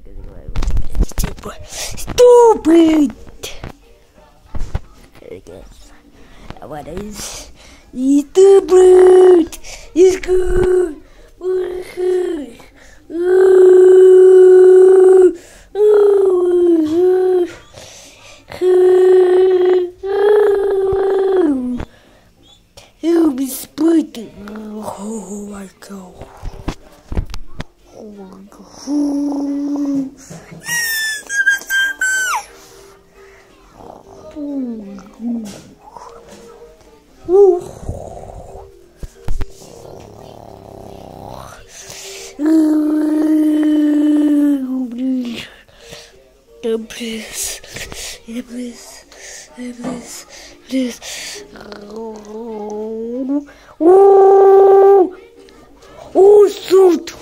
que digo algo stupid. Stupid. What is stupid? It's good. Oh my god. Oh my god. Uh, uh. Uh. Please, please, please, please. Uh, uh, uh, uh, uh,